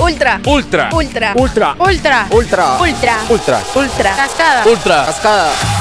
Ultra. Ultra. Ultra. Ultra. Ultra. Ultra. Ultra. Ultra. Ultra. Ultra. Ultra. Cascada.